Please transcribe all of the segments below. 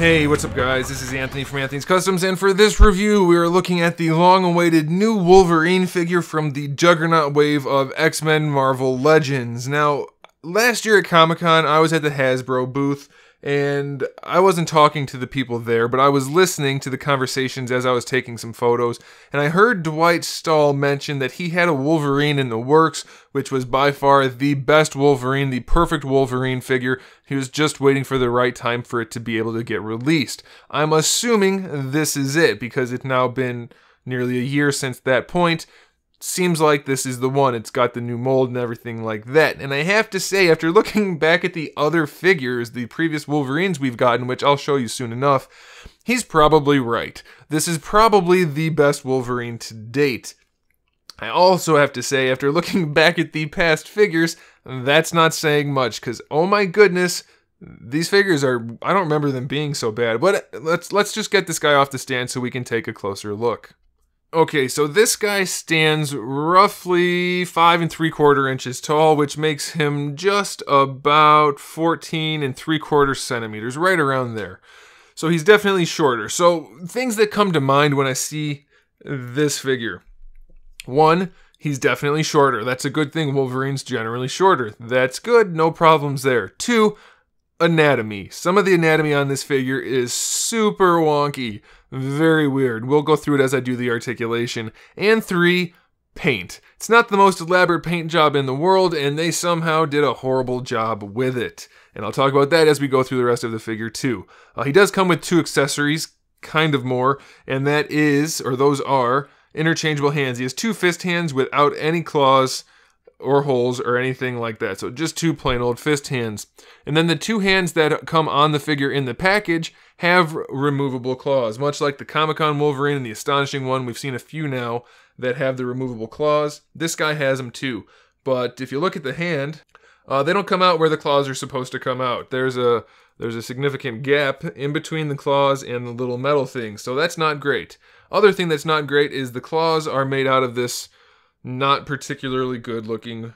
Hey, what's up guys? This is Anthony from Anthony's Customs and for this review we are looking at the long-awaited new Wolverine figure from the Juggernaut wave of X-Men Marvel Legends. Now, last year at Comic-Con I was at the Hasbro booth and I wasn't talking to the people there, but I was listening to the conversations as I was taking some photos, and I heard Dwight Stahl mention that he had a Wolverine in the works, which was by far the best Wolverine, the perfect Wolverine figure. He was just waiting for the right time for it to be able to get released. I'm assuming this is it, because it's now been nearly a year since that point, seems like this is the one. It's got the new mold and everything like that. And I have to say, after looking back at the other figures, the previous Wolverines we've gotten, which I'll show you soon enough, he's probably right. This is probably the best Wolverine to date. I also have to say, after looking back at the past figures, that's not saying much, because oh my goodness, these figures are I don't remember them being so bad. But let's let's just get this guy off the stand so we can take a closer look. Okay, so this guy stands roughly five and three quarter inches tall, which makes him just about 14 and three quarter centimeters, right around there. So he's definitely shorter. So things that come to mind when I see this figure. One, he's definitely shorter. That's a good thing. Wolverine's generally shorter. That's good. No problems there. Two, anatomy. Some of the anatomy on this figure is super wonky. Very weird. We'll go through it as I do the articulation. And three, paint. It's not the most elaborate paint job in the world, and they somehow did a horrible job with it. And I'll talk about that as we go through the rest of the figure too. Uh, he does come with two accessories, kind of more, and that is, or those are, interchangeable hands. He has two fist hands without any claws, or holes or anything like that. So just two plain old fist hands. And then the two hands that come on the figure in the package have removable claws. Much like the Comic-Con Wolverine and the Astonishing one, we've seen a few now that have the removable claws. This guy has them too. But if you look at the hand, uh, they don't come out where the claws are supposed to come out. There's a there's a significant gap in between the claws and the little metal thing, so that's not great. Other thing that's not great is the claws are made out of this not particularly good looking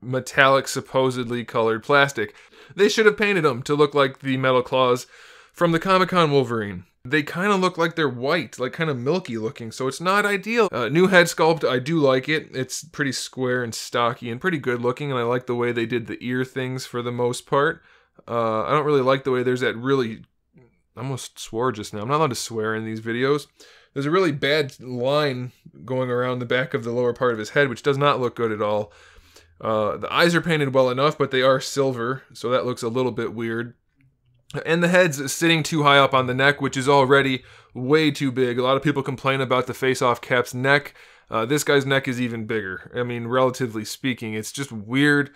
metallic supposedly colored plastic. They should have painted them to look like the metal claws from the Comic-Con Wolverine. They kind of look like they're white, like kind of milky looking, so it's not ideal. Uh, new head sculpt, I do like it. It's pretty square and stocky and pretty good looking, and I like the way they did the ear things for the most part. Uh, I don't really like the way there's that really... I almost swore just now. I'm not allowed to swear in these videos. There's a really bad line going around the back of the lower part of his head, which does not look good at all. Uh, the eyes are painted well enough, but they are silver, so that looks a little bit weird. And the head's sitting too high up on the neck, which is already way too big. A lot of people complain about the face-off cap's neck. Uh, this guy's neck is even bigger. I mean, relatively speaking, it's just weird,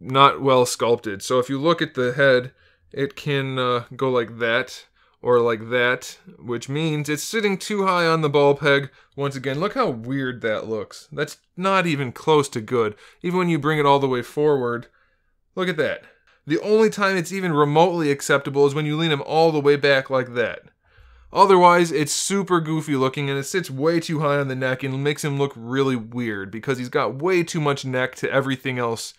not well sculpted. So if you look at the head, it can uh, go like that or like that, which means it's sitting too high on the ball peg. Once again, look how weird that looks. That's not even close to good. Even when you bring it all the way forward, look at that. The only time it's even remotely acceptable is when you lean him all the way back like that. Otherwise, it's super goofy looking and it sits way too high on the neck and makes him look really weird because he's got way too much neck to everything else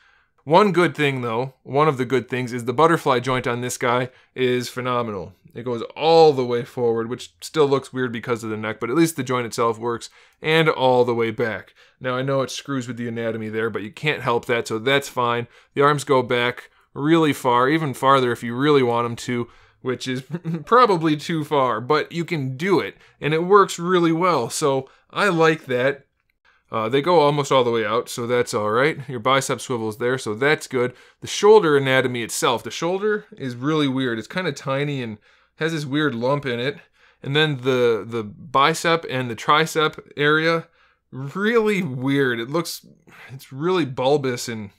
one good thing, though, one of the good things is the butterfly joint on this guy is phenomenal. It goes all the way forward, which still looks weird because of the neck, but at least the joint itself works, and all the way back. Now, I know it screws with the anatomy there, but you can't help that, so that's fine. The arms go back really far, even farther if you really want them to, which is probably too far, but you can do it, and it works really well, so I like that. Uh, they go almost all the way out, so that's all right. Your bicep swivels there, so that's good. The shoulder anatomy itself, the shoulder is really weird. It's kind of tiny and has this weird lump in it. And then the the bicep and the tricep area, really weird. It looks, it's really bulbous and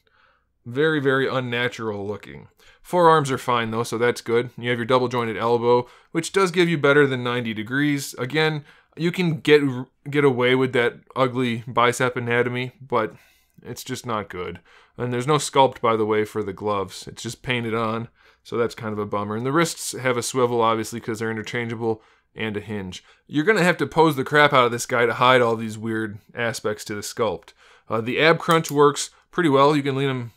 very, very unnatural looking. Forearms are fine though, so that's good. You have your double jointed elbow, which does give you better than 90 degrees. Again, you can get get away with that ugly bicep anatomy, but it's just not good. And there's no sculpt, by the way, for the gloves. It's just painted on, so that's kind of a bummer. And the wrists have a swivel, obviously, because they're interchangeable, and a hinge. You're going to have to pose the crap out of this guy to hide all these weird aspects to the sculpt. Uh, the ab crunch works pretty well. You can lean him,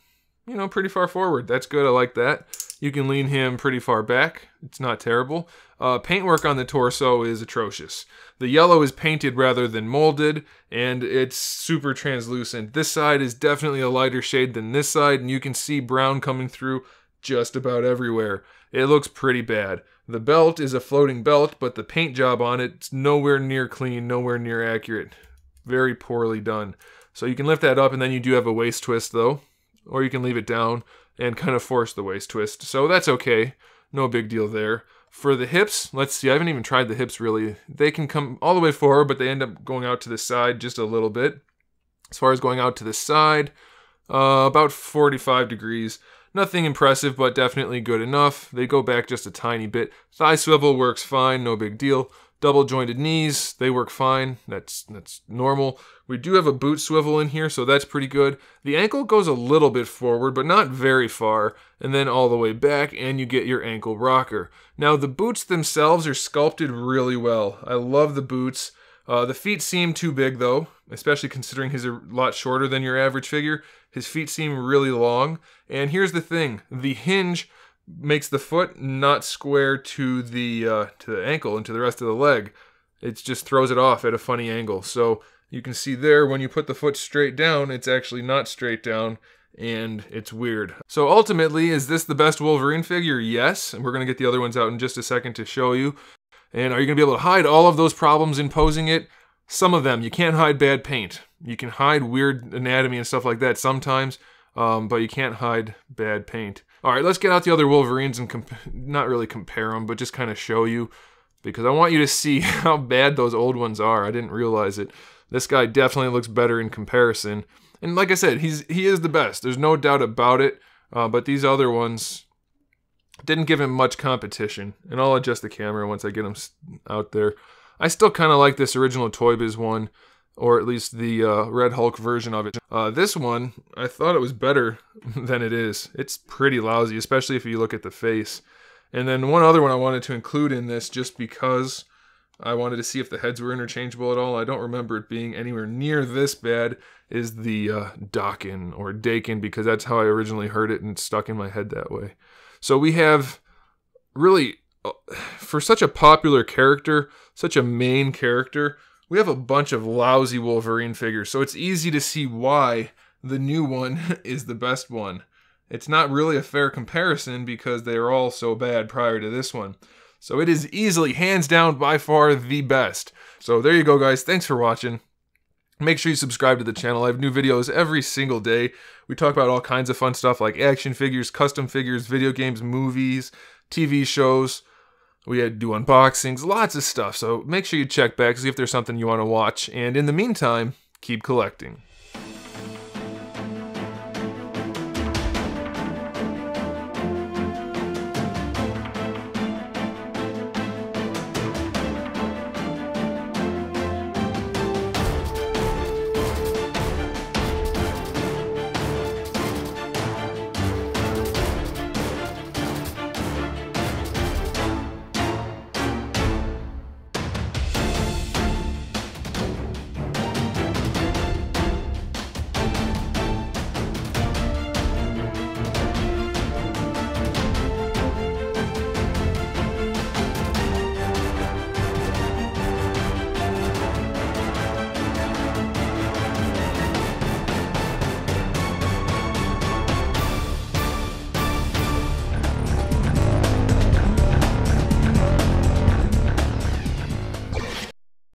you know, pretty far forward. That's good. I like that. You can lean him pretty far back. It's not terrible. Uh, paintwork on the torso is atrocious. The yellow is painted rather than molded, and it's super translucent. This side is definitely a lighter shade than this side, and you can see brown coming through just about everywhere. It looks pretty bad. The belt is a floating belt, but the paint job on it's nowhere near clean, nowhere near accurate. Very poorly done. So you can lift that up, and then you do have a waist twist, though. Or you can leave it down and kind of force the waist twist. So that's okay. No big deal there. For the hips, let's see, I haven't even tried the hips really. They can come all the way forward, but they end up going out to the side just a little bit. As far as going out to the side, uh, about 45 degrees. Nothing impressive, but definitely good enough. They go back just a tiny bit. Thigh swivel works fine, no big deal. Double jointed knees, they work fine. That's that's normal. We do have a boot swivel in here, so that's pretty good. The ankle goes a little bit forward, but not very far, and then all the way back, and you get your ankle rocker. Now, the boots themselves are sculpted really well. I love the boots. Uh, the feet seem too big, though, especially considering he's a lot shorter than your average figure. His feet seem really long. And here's the thing the hinge makes the foot not square to the uh, to the ankle and to the rest of the leg. It just throws it off at a funny angle. So you can see there when you put the foot straight down, it's actually not straight down and it's weird. So ultimately, is this the best Wolverine figure? Yes, and we're going to get the other ones out in just a second to show you. And are you going to be able to hide all of those problems in posing it? Some of them. You can't hide bad paint. You can hide weird anatomy and stuff like that sometimes, um, but you can't hide bad paint. All right, let's get out the other Wolverines and not really compare them, but just kind of show you because I want you to see how bad those old ones are. I didn't realize it. This guy definitely looks better in comparison. And like I said, he's he is the best. There's no doubt about it. Uh, but these other ones didn't give him much competition. And I'll adjust the camera once I get him out there. I still kind of like this original Toy Biz one or at least the uh, Red Hulk version of it. Uh, this one, I thought it was better than it is. It's pretty lousy, especially if you look at the face. And then one other one I wanted to include in this just because I wanted to see if the heads were interchangeable at all. I don't remember it being anywhere near this bad is the uh, Daken or Dakin because that's how I originally heard it and stuck in my head that way. So we have really, uh, for such a popular character, such a main character, we have a bunch of lousy Wolverine figures, so it's easy to see why the new one is the best one. It's not really a fair comparison because they are all so bad prior to this one. So it is easily, hands down, by far the best. So there you go, guys. Thanks for watching. Make sure you subscribe to the channel. I have new videos every single day. We talk about all kinds of fun stuff like action figures, custom figures, video games, movies, TV shows. We had to do unboxings, lots of stuff. So make sure you check back, see if there's something you want to watch. And in the meantime, keep collecting.